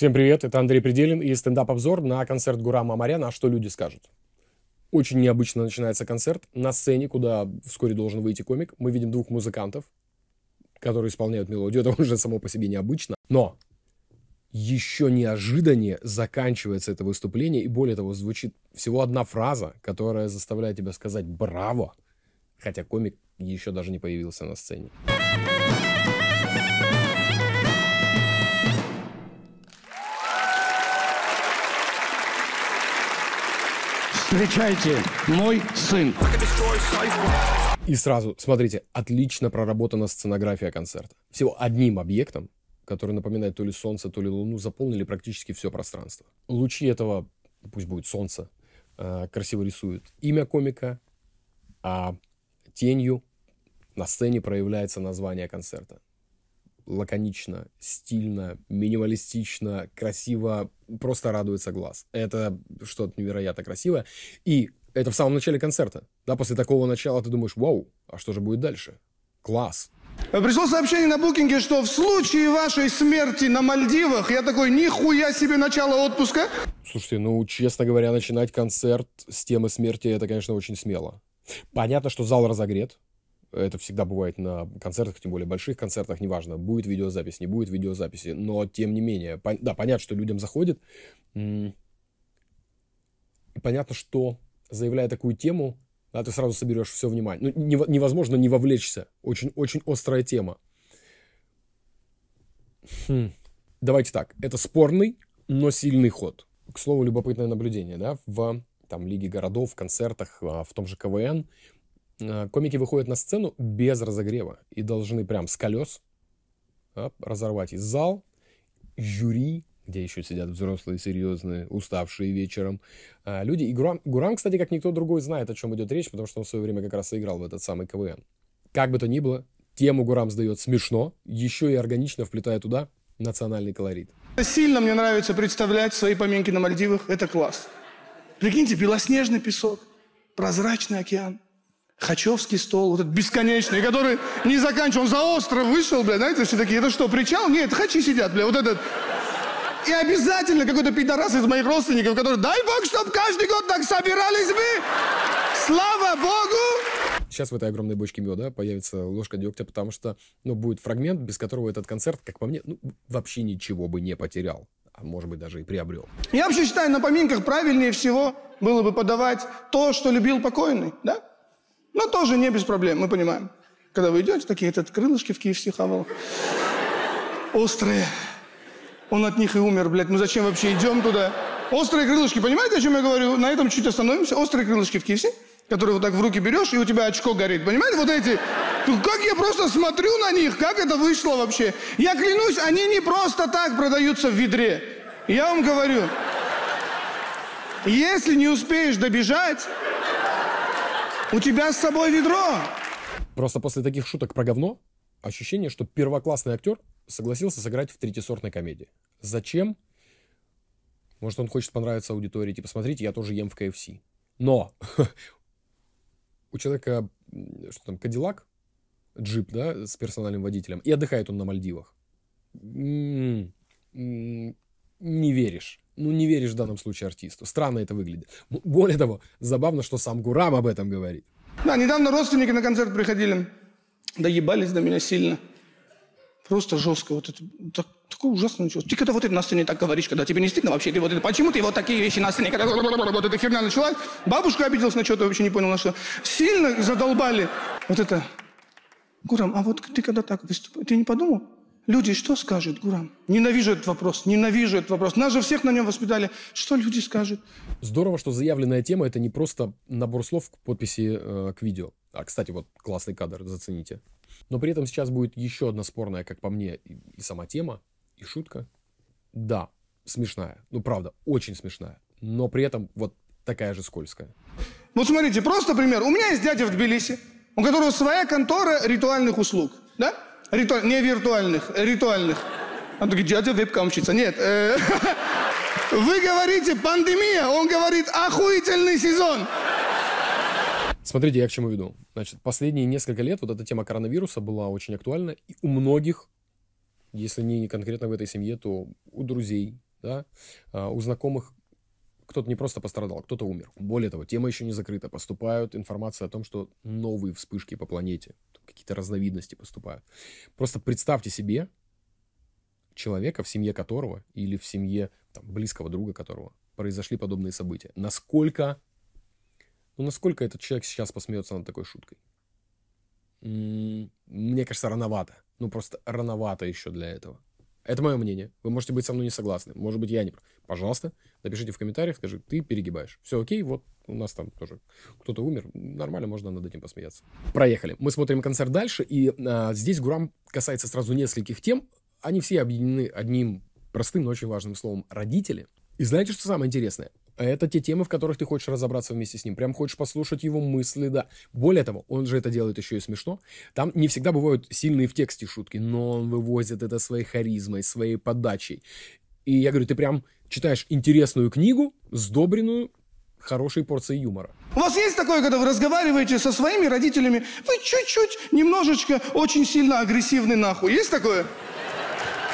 Всем привет, это Андрей Пределин и стендап-обзор на концерт Гурама Амаряна «А что люди скажут?». Очень необычно начинается концерт. На сцене, куда вскоре должен выйти комик, мы видим двух музыкантов, которые исполняют мелодию. Это уже само по себе необычно. Но еще неожиданнее заканчивается это выступление, и более того, звучит всего одна фраза, которая заставляет тебя сказать «браво», хотя комик еще даже не появился на сцене. Встречайте, мой сын. И сразу, смотрите, отлично проработана сценография концерта. Всего одним объектом, который напоминает то ли солнце, то ли луну, заполнили практически все пространство. Лучи этого, пусть будет солнце, э, красиво рисуют имя комика, а тенью на сцене проявляется название концерта лаконично, стильно, минималистично, красиво, просто радуется глаз. Это что-то невероятно красивое. И это в самом начале концерта. Да, после такого начала ты думаешь, вау, а что же будет дальше? Класс. Пришло сообщение на букинге, что в случае вашей смерти на Мальдивах, я такой, нихуя себе начало отпуска. Слушайте, ну, честно говоря, начинать концерт с темы смерти, это, конечно, очень смело. Понятно, что зал разогрет, это всегда бывает на концертах, тем более больших концертах, неважно, будет видеозапись, не будет видеозаписи, но тем не менее, пон- да, понятно, что людям заходит, и понятно, что заявляя такую тему, да, ты сразу соберешь все внимание. Ну, невозможно не вовлечься. Очень, очень острая тема. Хм. Давайте так. Это спорный, но сильный ход. К слову, любопытное наблюдение, да, в там, Лиге городов, концертах, а, в том же КВН комики выходят на сцену без разогрева и должны прям с колес а, разорвать и зал, жюри, где еще сидят взрослые, серьезные, уставшие вечером а, люди. И Гурам, Гурам, кстати, как никто другой знает, о чем идет речь, потому что он в свое время как раз и играл в этот самый КВН. Как бы то ни было, тему Гурам сдает смешно, еще и органично вплетая туда национальный колорит. Сильно мне нравится представлять свои поминки на Мальдивах. Это класс. Прикиньте, белоснежный песок, прозрачный океан – Хачевский стол, вот этот бесконечный, который не заканчивал, он за остров вышел, бля, знаете, все такие, это что, причал? Нет, хачи сидят, бля, вот этот. И обязательно какой-то пидорас из моих родственников, который, дай бог, чтобы каждый год так собирались бы. Слава богу! Сейчас в этой огромной бочке меда появится ложка дегтя, потому что, ну, будет фрагмент, без которого этот концерт, как по мне, ну, вообще ничего бы не потерял. А может быть, даже и приобрел. Я вообще считаю, на поминках правильнее всего было бы подавать то, что любил покойный, да? Но тоже не без проблем, мы понимаем. Когда вы идете, такие, этот крылышки в KFC хавал. Острые. Он от них и умер, блядь. Мы зачем вообще идем туда? Острые крылышки, понимаете, о чем я говорю? На этом чуть остановимся. Острые крылышки в KFC, которые вот так в руки берешь, и у тебя очко горит. Понимаете, вот эти? Ну, как я просто смотрю на них, как это вышло вообще? Я клянусь, они не просто так продаются в ведре. Я вам говорю, если не успеешь добежать, у тебя с собой ведро! Просто после таких шуток про говно ощущение, что первоклассный актер согласился сыграть в третьесортной комедии. Зачем? Может, он хочет понравиться аудитории. Типа, смотрите, я тоже ем в КФС. Но у человека, что там, Кадиллак, джип, да, с персональным водителем, и отдыхает он на Мальдивах. Не веришь ну, не веришь в данном случае артисту. Странно это выглядит. Более того, забавно, что сам Гурам об этом говорит. Да, недавно родственники на концерт приходили. Доебались до меня сильно. Просто жестко. Вот это, так, такое ужасное чувство. Ты когда вот это на сцене так говоришь, когда тебе не стыдно вообще, ты вот это, почему ты вот такие вещи на сцене, когда вот эта херня началась, бабушка обиделась на что-то, вообще не понял на что. Сильно задолбали. Вот это. Гурам, а вот ты когда так выступаешь, ты не подумал? Люди что скажут, Гурам? Ненавижу этот вопрос, ненавижу этот вопрос. Нас же всех на нем воспитали. Что люди скажут? Здорово, что заявленная тема это не просто набор слов к подписи э, к видео. А, кстати, вот классный кадр, зацените. Но при этом сейчас будет еще одна спорная, как по мне, и, и сама тема, и шутка. Да, смешная. Ну, правда, очень смешная. Но при этом вот такая же скользкая. Вот смотрите, просто пример. У меня есть дядя в Тбилиси, у которого своя контора ритуальных услуг. Да? Ритуаль... Не виртуальных, ритуальных. Он такой, дядя вебкамщица. Нет. Э, вы говорите пандемия, он говорит охуительный сезон. Смотрите, я к чему веду. Значит, последние несколько лет вот эта тема коронавируса была очень актуальна. И у многих, если не конкретно в этой семье, то у друзей, да, а, у знакомых кто-то не просто пострадал, кто-то умер. Более того, тема еще не закрыта. Поступают информация о том, что новые вспышки по планете, какие-то разновидности поступают. Просто представьте себе человека, в семье которого или в семье там, близкого друга которого произошли подобные события. Насколько, ну, насколько этот человек сейчас посмеется над такой шуткой? Мне кажется, рановато. Ну, просто рановато еще для этого. Это мое мнение. Вы можете быть со мной не согласны. Может быть, я не прав. Пожалуйста, напишите в комментариях, скажи, ты перегибаешь. Все окей, вот у нас там тоже кто-то умер. Нормально, можно над этим посмеяться. Проехали. Мы смотрим концерт дальше, и а, здесь Гурам касается сразу нескольких тем. Они все объединены одним простым, но очень важным словом «родители». И знаете, что самое интересное? Это те темы, в которых ты хочешь разобраться вместе с ним. Прям хочешь послушать его мысли, да. Более того, он же это делает еще и смешно. Там не всегда бывают сильные в тексте шутки, но он вывозит это своей харизмой, своей подачей. И я говорю, ты прям читаешь интересную книгу, сдобренную хорошей порцией юмора. У вас есть такое, когда вы разговариваете со своими родителями, вы чуть-чуть, немножечко, очень сильно агрессивный нахуй. Есть такое?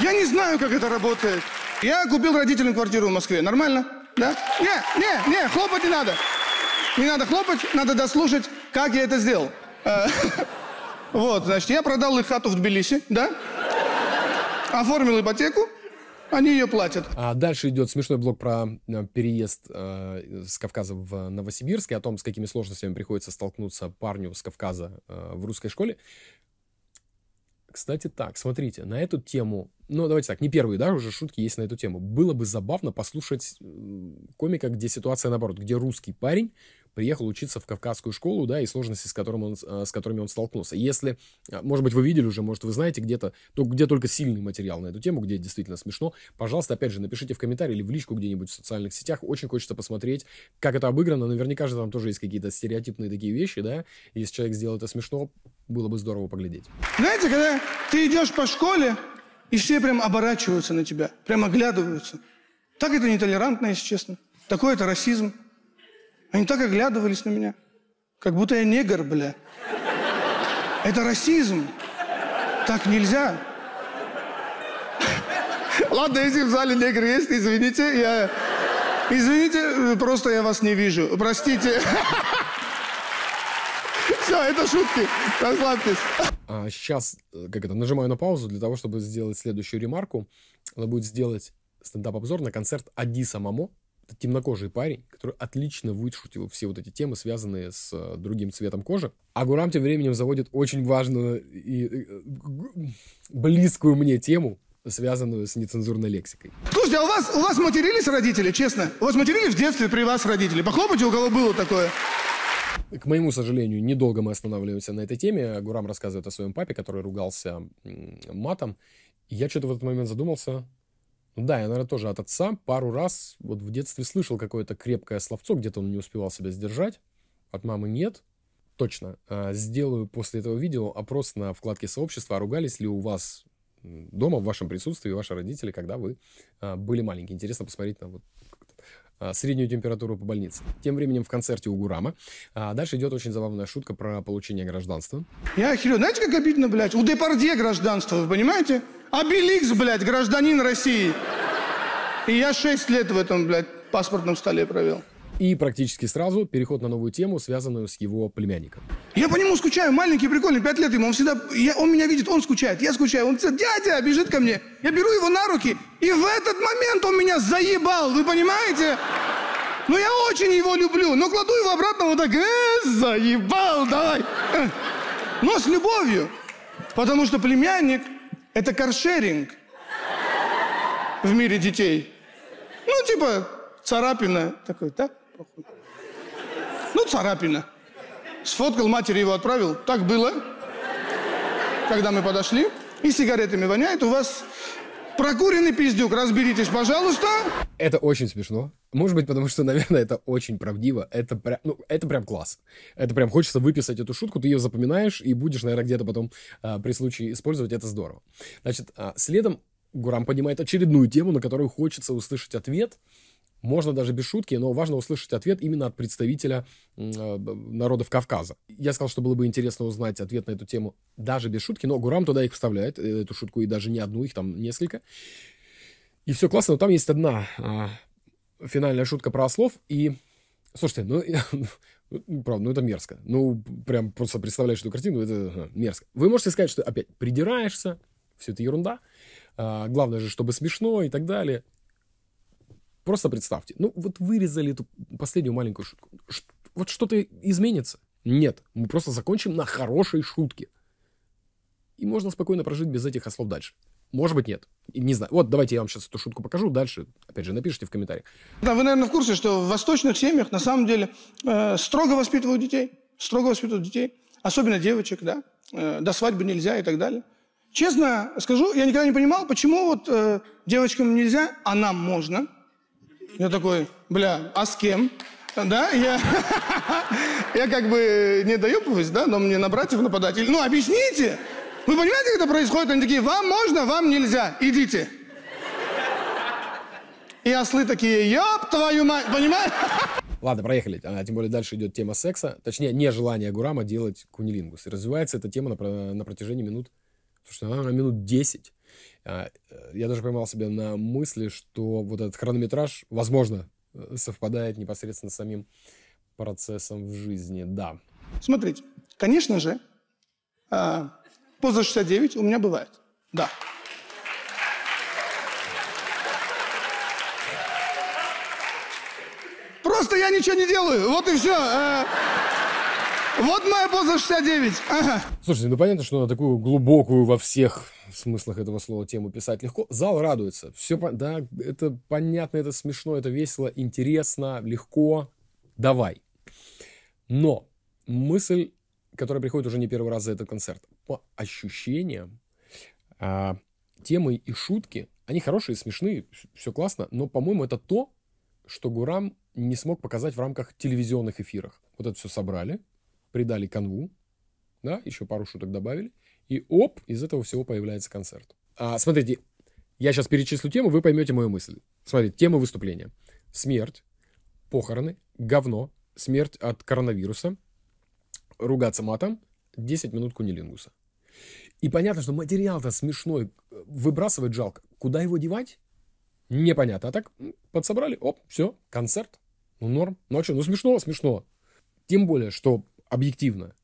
Я не знаю, как это работает. Я купил родителям квартиру в Москве. Нормально? Да? Не, не, не, хлопать не надо. Не надо хлопать, надо дослушать, как я это сделал. Э, вот, значит, я продал их хату в Тбилиси, да? Оформил ипотеку, они ее платят. А дальше идет смешной блок про э, переезд э, с Кавказа в Новосибирск и о том, с какими сложностями приходится столкнуться парню с Кавказа э, в русской школе. Кстати, так, смотрите, на эту тему, ну, давайте так, не первые, да, уже шутки есть на эту тему. Было бы забавно послушать комика, где ситуация наоборот, где русский парень приехал учиться в кавказскую школу, да, и сложности, с, которым он, с которыми он столкнулся. Если, э, может быть, вы видели уже, может, вы знаете где-то, то где только сильный материал на эту тему, где действительно смешно, пожалуйста, опять же, напишите в комментарии или в личку где-нибудь в социальных сетях. Очень хочется посмотреть, как это обыграно. Наверняка же там тоже есть какие-то стереотипные такие вещи, да. Если человек сделал это смешно, было бы здорово поглядеть. Знаете, когда ты идешь по школе, и все прям оборачиваются на тебя, прям оглядываются. Так это нетолерантно, если честно. Такой это расизм. Они так оглядывались на меня, как будто я негр, бля. Это расизм. Так нельзя. Ладно, если в зале негр есть, извините, я... Извините, просто я вас не вижу. Простите. Все, это шутки. Расслабьтесь. А сейчас, э, как это, нажимаю на паузу для того, чтобы сделать следующую ремарку. Надо будет сделать стендап-обзор на концерт Адиса Мамо это темнокожий парень, который отлично вышутил все вот эти темы, связанные с э, другим цветом кожи. А Гурам тем временем заводит очень важную и э, близкую мне тему, связанную с нецензурной лексикой. Слушайте, а у вас, у вас матерились родители, честно? У вас матерились в детстве при вас родители? Похлопайте, у кого было такое. К моему сожалению, недолго мы останавливаемся на этой теме. Гурам рассказывает о своем папе, который ругался матом. И я что-то в этот момент задумался, да, я, наверное, тоже от отца пару раз вот в детстве слышал какое-то крепкое словцо, где-то он не успевал себя сдержать. От мамы нет. Точно. А, сделаю после этого видео опрос на вкладке сообщества, а ругались ли у вас дома в вашем присутствии ваши родители, когда вы а, были маленькие. Интересно посмотреть на вот среднюю температуру по больнице. Тем временем в концерте у Гурама. А дальше идет очень забавная шутка про получение гражданства. Я охерел. Знаете, как обидно, блядь? У Депардье гражданство, вы понимаете? Обеликс, блядь, гражданин России. И я шесть лет в этом, блядь, паспортном столе провел. И практически сразу переход на новую тему, связанную с его племянником. Я по нему скучаю, маленький, прикольный, пять лет ему, он всегда, я, он меня видит, он скучает, я скучаю, он дядя, бежит ко мне, я беру его на руки, и в этот момент он меня заебал, вы понимаете? Ну, я очень его люблю, но кладу его обратно вот так, э, заебал, давай. Но с любовью, потому что племянник – это каршеринг в мире детей. Ну, типа, царапина, такой, так? Ну, царапина. Сфоткал, матери его отправил. Так было. Когда мы подошли, и сигаретами воняет, у вас прокуренный пиздюк. Разберитесь, пожалуйста. Это очень смешно. Может быть, потому что, наверное, это очень правдиво. Это прям, ну, это прям класс. Это прям хочется выписать эту шутку, ты ее запоминаешь и будешь, наверное, где-то потом а, при случае использовать. Это здорово. Значит, а, следом Гурам поднимает очередную тему, на которую хочется услышать ответ. Можно даже без шутки, но важно услышать ответ именно от представителя э, народов Кавказа. Я сказал, что было бы интересно узнать ответ на эту тему даже без шутки, но Гурам туда их вставляет, э, эту шутку, и даже не одну, их там несколько. И все классно, но там есть одна а, финальная шутка про ослов. И, слушайте, ну, ну, правда, ну это мерзко. Ну, прям просто представляешь эту картину, это мерзко. Вы можете сказать, что опять придираешься, все это ерунда. А, главное же, чтобы смешно и так далее. Просто представьте, ну вот вырезали эту последнюю маленькую шутку. Ш- вот что-то изменится? Нет, мы просто закончим на хорошей шутке. И можно спокойно прожить без этих ослов дальше. Может быть, нет. Не знаю. Вот давайте я вам сейчас эту шутку покажу. Дальше, опять же, напишите в комментариях. Да, вы, наверное, в курсе, что в восточных семьях на самом деле э, строго воспитывают детей. Строго воспитывают детей. Особенно девочек, да. Э, до свадьбы нельзя и так далее. Честно скажу, я никогда не понимал, почему вот э, девочкам нельзя, а нам можно. Я такой, бля, а с кем? Да, я, я как бы не доебываюсь, да, но мне на братьев нападать. Ну, объясните. Вы понимаете, как это происходит? Они такие, вам можно, вам нельзя, идите. И ослы такие, ёб твою мать, понимаешь? Ладно, проехали. А, тем более дальше идет тема секса. Точнее, нежелание Гурама делать кунилингус. И развивается эта тема на, на протяжении минут... Слушай, она на минут 10. А, я даже поймал себя на мысли, что вот этот хронометраж, возможно, совпадает непосредственно с самим процессом в жизни. Да. Смотрите, конечно же, а, поза 69 у меня бывает. Да. Просто я ничего не делаю. Вот и все. Вот моя поза 69. Ага. Слушайте, ну понятно, что на такую глубокую во всех смыслах этого слова тему писать легко. Зал радуется. Все, да, это понятно, это смешно, это весело, интересно, легко. Давай. Но мысль, которая приходит уже не первый раз за этот концерт. По ощущениям, а, темы и шутки, они хорошие, смешные, все классно, но, по-моему, это то, что Гурам не смог показать в рамках телевизионных эфирах. Вот это все собрали, придали канву, да, еще пару шуток добавили, и оп, из этого всего появляется концерт. А, смотрите, я сейчас перечислю тему, вы поймете мою мысль. Смотрите, тема выступления. Смерть, похороны, говно, смерть от коронавируса, ругаться матом, 10 минут кунилингуса. И понятно, что материал-то смешной, выбрасывать жалко. Куда его девать? Непонятно. А так подсобрали, оп, все, концерт. Ну, норм. Ну, а что, ну, смешно, смешно. Тем более, что объективно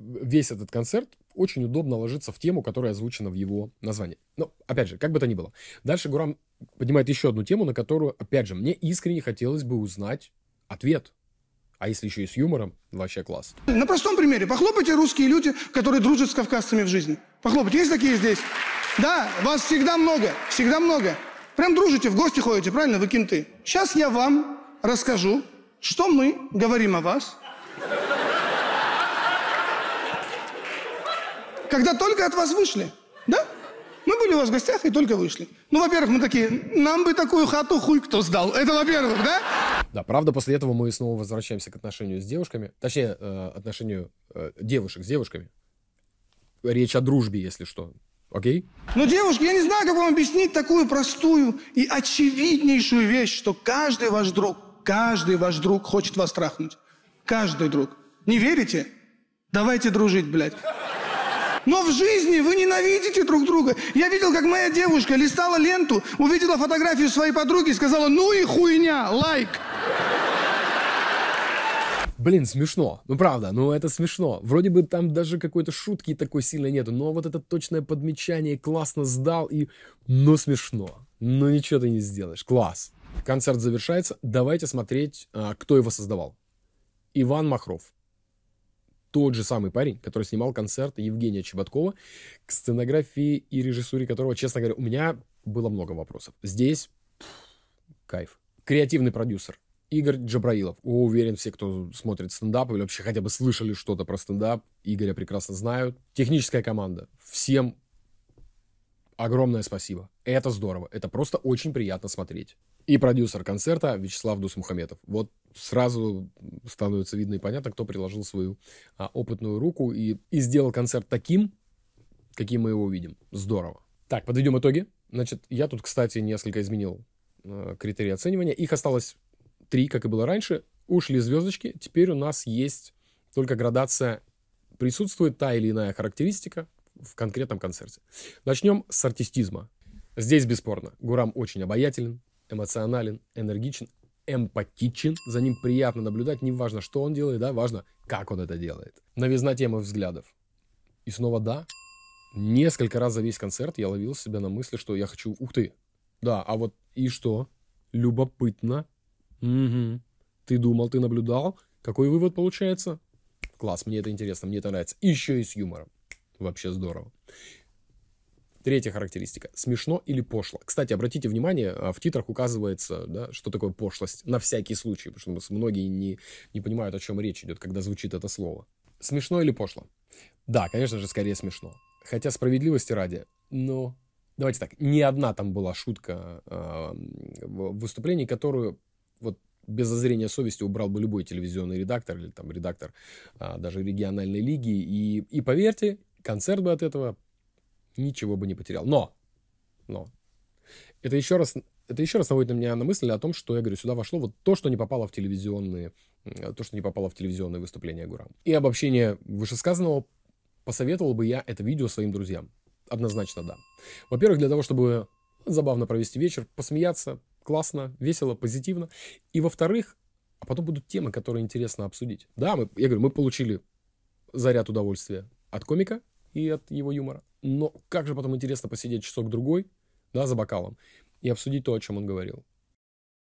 весь этот концерт очень удобно ложится в тему, которая озвучена в его названии. Но, опять же, как бы то ни было. Дальше Гурам поднимает еще одну тему, на которую, опять же, мне искренне хотелось бы узнать ответ. А если еще и с юмором, вообще класс. На простом примере. Похлопайте русские люди, которые дружат с кавказцами в жизни. Похлопайте. Есть такие здесь? Да, вас всегда много. Всегда много. Прям дружите, в гости ходите, правильно? Вы кенты. Сейчас я вам расскажу, что мы говорим о вас. Когда только от вас вышли. Да? Мы были у вас в гостях и только вышли. Ну, во-первых, мы такие, нам бы такую хату хуй кто сдал. Это во-первых, да? Да, правда, после этого мы снова возвращаемся к отношению с девушками. Точнее, э, отношению э, девушек с девушками. Речь о дружбе, если что. Окей? Но, девушки, я не знаю, как вам объяснить такую простую и очевиднейшую вещь, что каждый ваш друг, каждый ваш друг хочет вас трахнуть. Каждый друг. Не верите? Давайте дружить, блядь. Но в жизни вы ненавидите друг друга. Я видел, как моя девушка листала ленту, увидела фотографию своей подруги и сказала, ну и хуйня, лайк. Блин, смешно. Ну, правда, ну это смешно. Вроде бы там даже какой-то шутки такой сильной нету, но вот это точное подмечание классно сдал и... Ну, смешно. Ну, ничего ты не сделаешь. Класс. Концерт завершается. Давайте смотреть, а, кто его создавал. Иван Махров. Тот же самый парень, который снимал концерт Евгения Чеботкова, к сценографии и режиссуре которого, честно говоря, у меня было много вопросов. Здесь кайф. Креативный продюсер Игорь Джабраилов. Уверен, все, кто смотрит стендап или вообще хотя бы слышали что-то про стендап, Игоря прекрасно знают. Техническая команда. Всем огромное спасибо. Это здорово. Это просто очень приятно смотреть. И продюсер концерта Вячеслав Дусмухаметов. Вот сразу становится видно и понятно, кто приложил свою а, опытную руку и, и сделал концерт таким, каким мы его увидим. Здорово. Так, подведем итоги. Значит, я тут, кстати, несколько изменил э, критерии оценивания. Их осталось три, как и было раньше, ушли звездочки. Теперь у нас есть только градация. Присутствует та или иная характеристика в конкретном концерте. Начнем с артистизма. Здесь бесспорно. Гурам очень обаятелен, эмоционален, энергичен, эмпатичен. За ним приятно наблюдать. Не важно, что он делает, да, важно, как он это делает. Новизна темы взглядов. И снова да. Несколько раз за весь концерт я ловил себя на мысли, что я хочу... Ух ты! Да, а вот и что? Любопытно. Угу. Ты думал, ты наблюдал? Какой вывод получается? Класс, мне это интересно, мне это нравится. Еще и с юмором. Вообще здорово. Третья характеристика. Смешно или пошло. Кстати, обратите внимание, а, в титрах указывается, да, что такое пошлость. На всякий случай, потому что многие не, не понимают, о чем речь идет, когда звучит это слово. Смешно или пошло? Да, конечно же, скорее смешно. Хотя справедливости ради, но... Давайте так, ни одна там была шутка э, в выступлении, которую вот без зазрения совести убрал бы любой телевизионный редактор или там редактор а, даже региональной лиги. И, и поверьте, концерт бы от этого ничего бы не потерял. Но, но, это еще раз, это еще раз наводит на меня на мысль о том, что, я говорю, сюда вошло вот то, что не попало в телевизионные, то, что не попало в телевизионные выступления Гурам. И обобщение вышесказанного посоветовал бы я это видео своим друзьям. Однозначно да. Во-первых, для того, чтобы забавно провести вечер, посмеяться, классно, весело, позитивно. И во-вторых, а потом будут темы, которые интересно обсудить. Да, мы, я говорю, мы получили заряд удовольствия от комика и от его юмора. Но как же потом интересно посидеть часок-другой, да, за бокалом, и обсудить то, о чем он говорил.